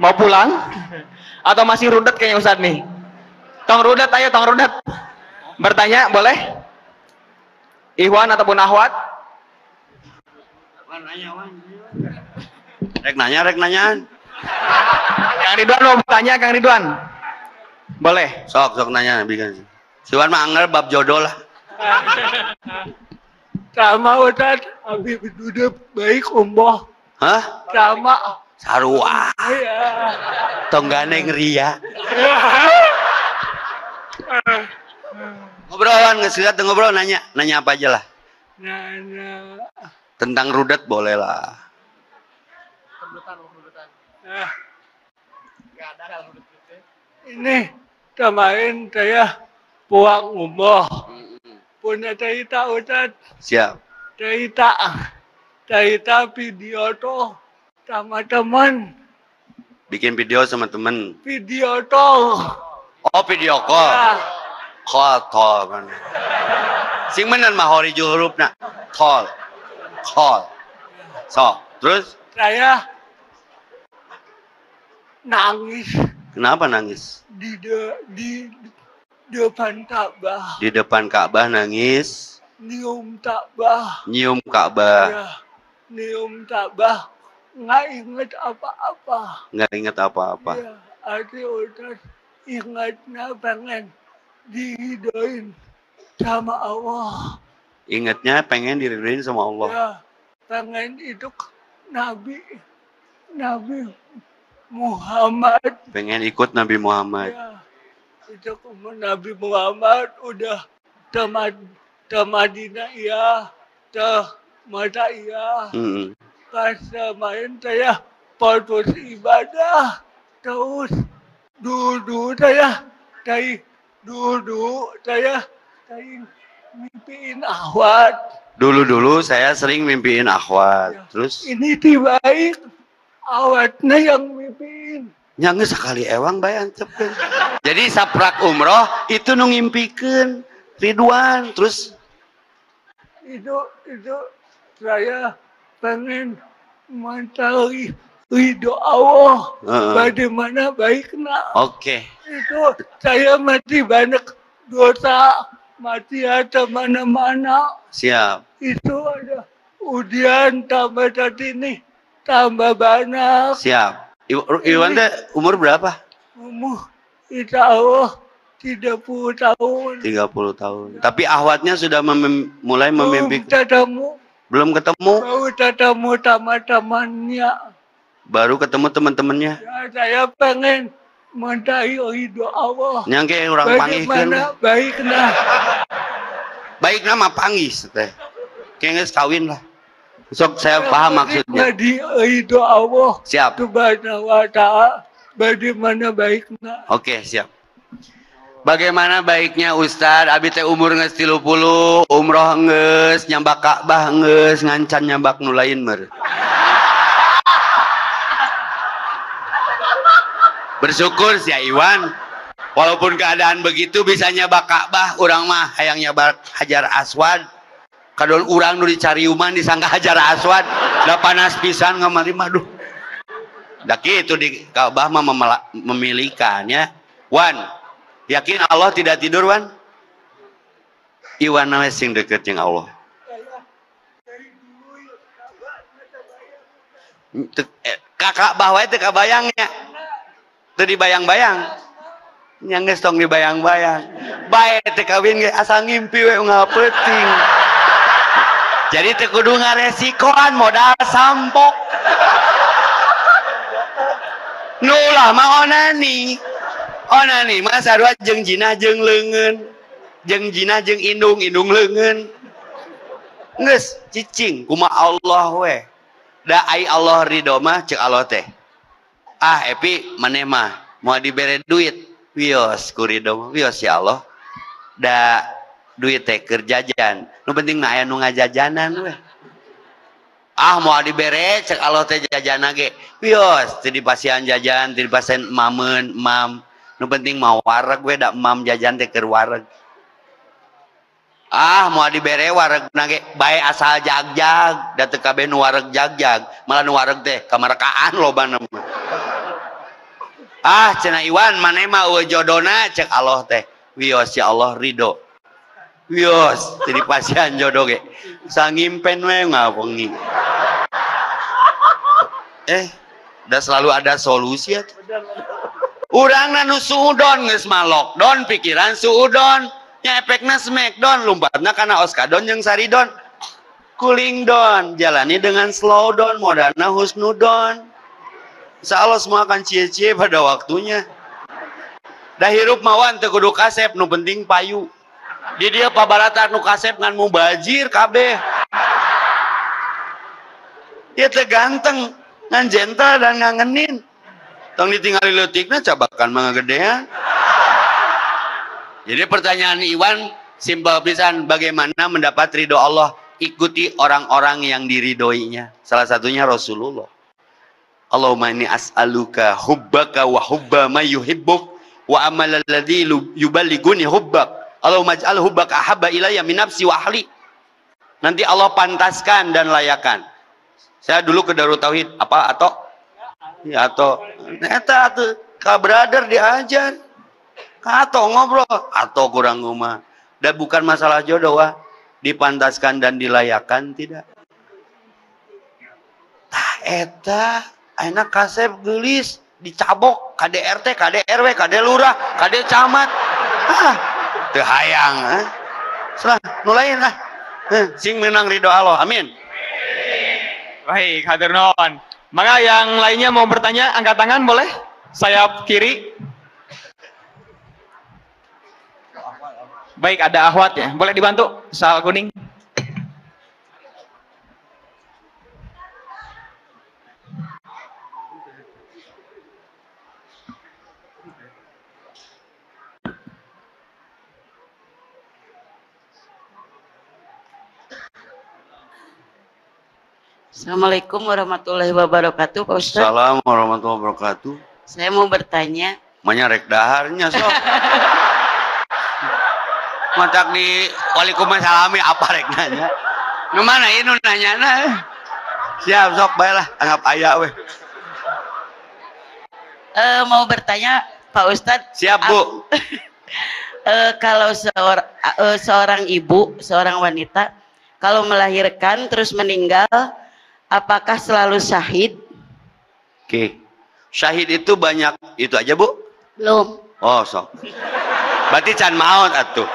mau pulang? Atau masih rudet kayaknya Ustaz nih? Tong rudet, ayo tong rudet. Bertanya, boleh? Ikhwan ataupun ahwat? Rek nanya, rek nanyaan. Kang Ridwan mau bertanya, Kang Ridwan? Boleh. Sok, sok nanya. Bikin. Siwan mah anggar bab jodoh lah. Sama Ustaz, abi duduk baik umboh. Hah? Sama. Sarua. Ya. Tonggane ngria. Ngobrolan, nggak ngobrol nanya. Nanya apa aja lah. Nana. Tentang rudet boleh lah. Nah. Ini kemarin saya pulang umroh. Punya cerita Ustaz. Siap. Cerita. Cerita video tuh sama teman. Bikin video sama temen. Video tuh. Oh video call. Ya. Call, call kan. Sing menan mah hori hurufna. Call. Call. So, terus Saya nangis kenapa nangis? di de, di depan Ka'bah. Di depan Ka'bah nangis, Nyium Ka'bah. nyium Ka'bah, Ya, nyium Ka'bah. Nggak inget apa-apa. nggak inget apa-apa. Ya, ada udah ingatnya pengen dihidoin sama Allah. Ingatnya pengen diriduin sama Allah. Ya, pengen itu Nabi, Nabi Muhammad. Pengen ikut Nabi Muhammad. Ya, itu kemudian Nabi Muhammad udah ke Madinah iya, ke Mata iya. Mm-mm. Pas kemarin saya putus ibadah, terus dulu saya dari dulu saya dari mimpiin ahwat. Dulu-dulu saya sering mimpiin akhwat. Ya. Terus Ini tibaik awatnya yang mimpiin. Nyanyi sekali ewang bayan cepet. Jadi saprak umroh itu nu ngimpikeun Ridwan. Terus Itu itu saya pengen mencari ridho Allah. Heeh. Bagaimana baiknya Oke. itu saya masih banyak dosa mati ada mana-mana Siap. itu ada ujian tambah tadi nih tambah banyak Siap. Iw- Iwan teh umur berapa? umur insya Allah 30 tahun 30 tahun. Tapi ahwatnya sudah memim- mulai memimpi. Belum ketemu Belum ketemu, baru ketemu teman-temannya baru ketemu teman-temannya. ya, saya pengen mencari ridho Allah Nyangke orang panggihkeun. bagaimana baiknya Baik nama panggih teh. Kayaknya kawin lah. Sok saya paham maksudnya. Jadi ridho Allah Siap. subhanahu wa ta'ala bagaimana baiknya Oke, siap. Bagaimana baiknya Ustad Abi teh umur geus 30, umroh geus, nyambak Ka'bah geus, ngancan nyambak nu lain mer. Bersyukur si Iwan. Walaupun keadaan begitu bisa nyabak Ka'bah, urang mah hayang nyabak Hajar Aswad. Kadon urang nu dicariuman disangka Hajar Aswad, da panas pisan ngamari mah duh. Da kitu di Ka'bah mah memilikannya. Wan, yakin Allah tidak tidur, Wan? Iwan nawe sing deket yang Allah. Eh, Kakak bahwa itu kabayangnya. Teu dibayang-bayang. Yang tong dibayang-bayang. Teu kawin asal ngimpi we ngapeuting. Jadi teu kudu ngaresikoan modal sampok. Nulah mah onani. Onani mah sarua jeung jinah jeung leungeun. Jeung jinah jeung indung, indung leungeun. Geus cicing kumaha Allah we. Da ai Allah ridho mah cek Allah teh. Ah Epi maneh mah mau dibere duit. Wios ku ridho mah wios ya Allah. Da duit teh keur jajan. Nu penting mah aya nu ngajajanan we. Ah mau dibere cek Allah teh jajana ge. Wios teu dipasihan jajan, teu dipasihan mamen, mam. Nu penting mau wareg we da mam jajan teh keur wareg. Ah mau dibere wareg nage bae asal jagjag da teu kabeh nu wareg jagjag malah nu wareg teh kamarkaan lobana mah. Ah cenah Iwan maneh mah jodona cek Allah teh. Wios ya Allah ridho. Wios teu dipasihan jodoh ge. Sangimpen we ngawengi. Eh, udah selalu ada solusi ya. Urang nu suudon geus mah lockdown pikiran suudon. Nya efekna smackdown lompatna kana oskadon jeung saridon. Cooling down, jalani dengan slow down, modalna husnudon. Insya Allah semua akan cie-cie pada waktunya. Dah hirup mawan teu kudu kasep, nu penting payu. Di dia pabarata nu kasep ngan mubajir kabeh. Dia teh ganteng, ngan gentle dan ngangenin. Tong ditinggali leutikna cabakan mangga gedean. Jadi pertanyaan Iwan simpel pisan bagaimana mendapat ridho Allah? Ikuti orang-orang yang diridoinya. Salah satunya Rasulullah. Allahumma inni as'aluka hubbaka wa hubba ma yuhibbuk wa amal alladhi lu- yuballiguni. Allahumma ij'al hubbaka ahabba ilayya min nafsi wa ahli. Nanti Allah pantaskan dan layakan. Saya dulu ke Darut Tauhid apa atau ya atau eta tuh ka brother diajar. Atau ngobrol atau kurang rumah. Dan bukan masalah jodoh wah. Dipantaskan dan dilayakan tidak. Tah eta enak kasep gelis dicabok KDRT, KDRW, KD lurah, KD camat. Ah, teu hayang ah. Salah, nu lain ah. Eh, Sing menang ridho Allah. Amin. Baik, hadir non. Maka yang lainnya mau bertanya, angkat tangan boleh? Sayap kiri. Baik, ada ahwat ya. Boleh dibantu? Sal kuning. Assalamualaikum warahmatullahi wabarakatuh, Pak Ustaz. Assalamualaikum warahmatullahi wabarakatuh. Saya mau bertanya, Manya rek daharnya sok. *laughs* Matak di Waalaikumsalami apa rek nanya? Nu mana ini nanya nah. Siap sok bae lah anggap aya weh. eh, mau bertanya Pak Ustadz. Siap, Bu. *laughs* eh, kalau seorang eh, seorang ibu, seorang wanita kalau melahirkan terus meninggal, apakah selalu syahid? Oke. Syahid itu banyak itu aja, Bu? Belum. Oh, sok. Berarti can maut atuh.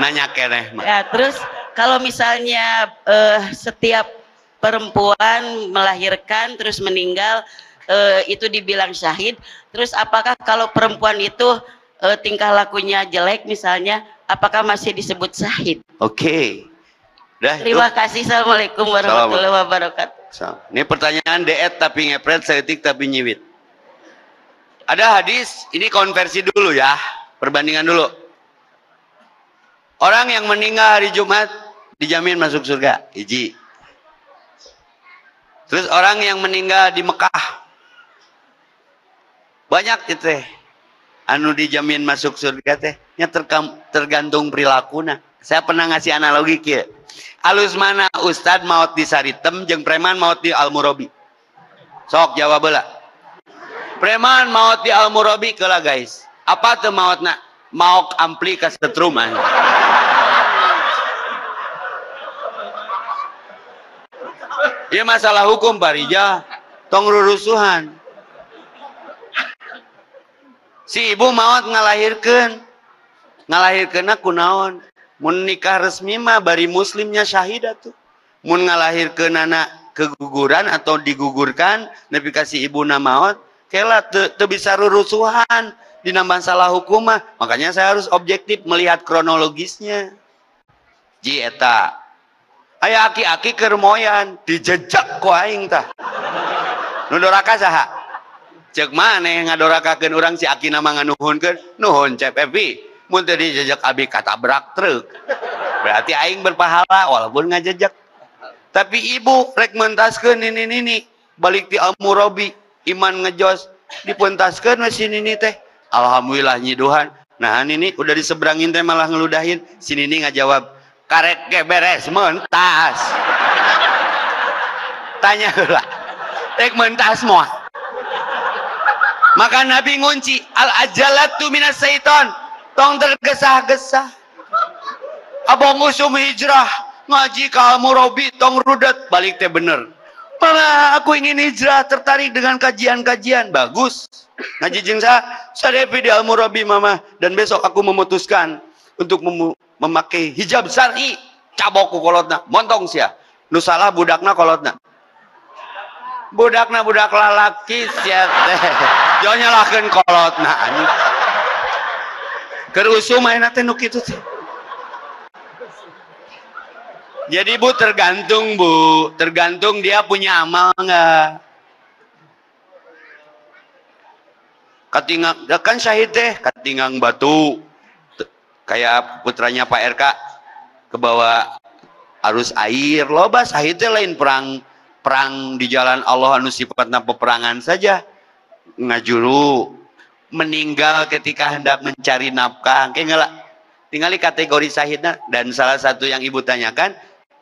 Nanya keneh. Ya, terus kalau misalnya eh, setiap perempuan melahirkan terus meninggal eh, itu dibilang syahid, terus apakah kalau perempuan itu eh, tingkah lakunya jelek misalnya, apakah masih disebut syahid? Oke. Udah, itu. Terima kasih. Assalamualaikum warahmatullahi wabarakatuh. Ini pertanyaan deet tapi ngepret, seetik tapi nyiwit. Ada hadis, ini konversi dulu ya, perbandingan dulu. Orang yang meninggal hari Jumat dijamin masuk surga, hiji. Terus orang yang meninggal di Mekah, banyak itu teh. Anu dijamin masuk surga teh, nya terkam- tergantung perilaku Saya pernah ngasih analogi kia. Alus mana Ustad maut di Saritem jeung preman maut di Almurobi. Sok jawab lah. Preman maut di Almurobi lah guys. Apa tuh mautna? Mauk ampli ka setrum anjing. Iya masalah hukum Pak Rija. Tong rurusuhan. Si ibu maut ngalahirkan. Ngalahirkan aku naon. Mun nikah resmi mah bari muslimnya syahidat tuh. Mun ngalahirkan anak keguguran atau digugurkan. Nabi kasih ibu nama maut. Kela te, bisa rurusuhan. Di salah hukum mah. Makanya saya harus objektif melihat kronologisnya. Ji eta aya aki-aki kermoyan dijejak ku aing tah nu doraka saha cek maneh ngadorakakeun urang si aki nama nganuhunkeun nuhun cep evi mun teu dijejak abi katabrak truk. Berarti aing berpahala walaupun ngajejak tapi ibu rek mentaskeun ini nini balik ti almurabi iman ngejos dipentaskeun we si nini teh. Alhamdulillah nyiduhan nah ini udah diseberangin teh malah ngeludahin. Si nini ngajawab karek ke beres mentas. *laughs* Tanya lah tek mentas semua maka Nabi ngunci al ajalatu minas syaiton tong tergesah-gesah abang usum hijrah ngaji kamu robi tong rudet. Balik teh bener. Mama, aku ingin hijrah, tertarik dengan kajian-kajian. Bagus. Ngaji jeng saya, saya di Al-Murabi, Mama. Dan besok aku memutuskan untuk memu memakai hijab syar'i. Cabok ku kolotna. Montong sia. Nu salah budakna kolotna. Budakna budak lalaki sia teh. Jo nyalahkeun kolotna anjing keur usum ayeuna teh nu kitu teh jadi bu tergantung bu. Tergantung dia punya amal enggak katingang kan syahid teh katingang batu. Kayak putranya Pak RK ke bawah arus air. Loba sahitnya lain perang perang di jalan Allah anu sifatnya peperangan saja. Ngajuru meninggal ketika hendak mencari nafkah ngelak tinggali kategori sahidnya dan salah satu yang ibu tanyakan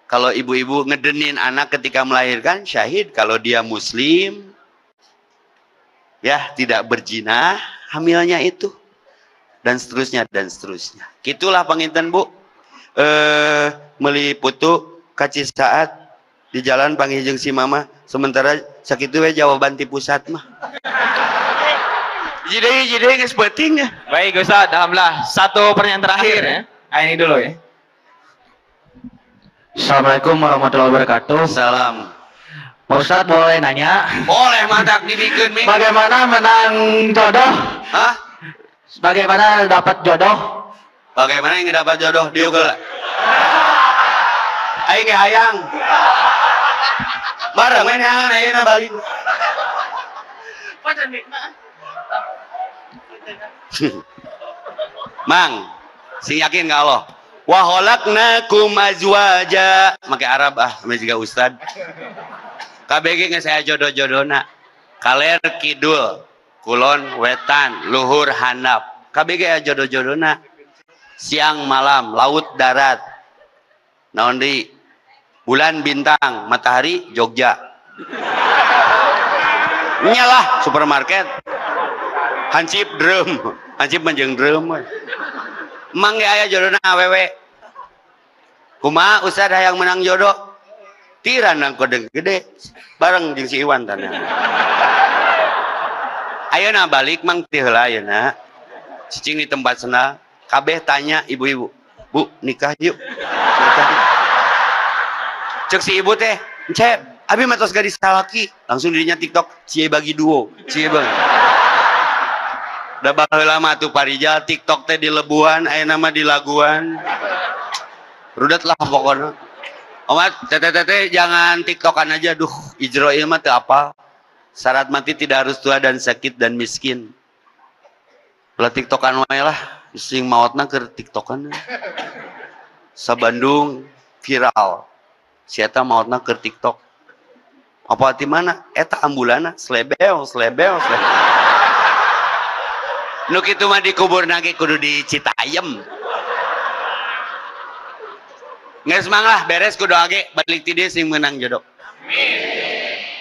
kalau ibu-ibu ngedenin anak ketika melahirkan syahid kalau dia muslim ya tidak berzina hamilnya itu dan seterusnya dan seterusnya. Gitulah penginten Bu. Eh meliputu kaci saat di jalan panggil si mama sementara sakit itu jawaban di pusat mah. Jadi jadi nggak penting ya. Baik Ustaz, alhamdulillah. Satu pertanyaan terakhir ya. Ah, ini dulu ya. Assalamualaikum warahmatullahi wabarakatuh. Salam. Ustadz boleh nanya? Boleh matak dibikin mi. Bagaimana menang jodoh? Hah? Bagaimana dapat jodoh? Bagaimana yang dapat jodoh di Google? *laughs* Aing ge hayang. Bareng main hayang ayeuna balik. *laughs* Mang, sing yakin gak Allah? Wa khalaqnakum azwaja. Make Arab ah, sama juga Ustad. KBG nggak saya jodoh-jodohna. Kaler kidul, kulon wetan, luhur handap. KBG ya jodoh-jodohna. Siang malam, laut darat. Naon di bulan bintang, matahari Jogja. Nyalah supermarket. Hancip drum hancip menjeng drum we. emang ya jodohna awewe kumaha ustad yang menang jodoh. Tiran nang kodeng gede. Bareng jeung si Iwan tanya. Ayeuna balik mang teh heula ayeuna cicing di tempat sana. Kabeh tanya ibu-ibu bu nikah yuk. Cek si ibu teh cek abi matos gadis salaki langsung dirinya tiktok cie bagi duo. Cie bagi udah baheula mah tuh parijal tiktok teh di lebuan aya nama di laguan. Rudet lah pokoknya. Omat, teteh teteh jangan tiktokan aja. Duh ijroil mah teu apa syarat mati tidak harus tua dan sakit dan miskin. Lah tiktokan wae lah. Sing mautna keur tiktokan. Sa Bandung viral. Si eta mautna keur tiktok. Apa di mana? Eta ambulana slebeo slebeo slebeo nu kitu mah dikubur nage kudu di Citayam Nggak semang lah, beres kudu age balik ti dia sing menang jodoh.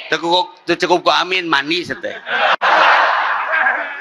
Tekuk cukup ku amin mani seteh.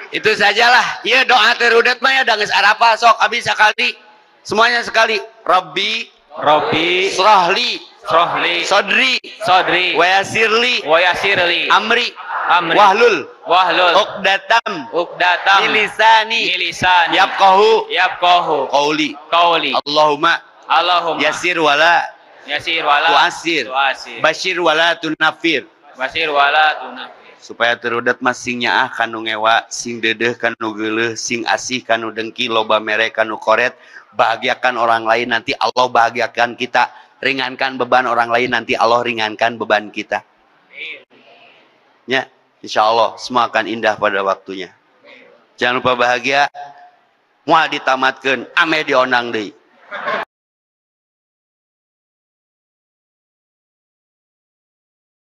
Itu sajalah. Iya doa terudat mah ya dangis arapa sok abis sekali. Semuanya sekali. Robbi Robi Srohli Rohli Sodri Sodri Wayasirli Wayasirli Amri Amri Wahlul Wahlul Uqdatam Ukdatam Nilisani Nilisani Yabkohu Yabkohu Qauli Qauli Allahumma Allahumma Yasir wala Yasir wala Tuasir Tuasir Bashir wala tunafir. Basir wala tunafir. Supaya terudat mas sing nyaah kanu ngewa sing dedeh kanu geuleuh sing asih kanu dengki loba mere kanu koret bahagiakan orang lain nanti Allah bahagiakan kita ringankan beban orang lain nanti Allah ringankan beban kita. Ya insya Allah semua akan indah pada waktunya. Jangan lupa bahagia. Mau ditamatkan ame dionang deui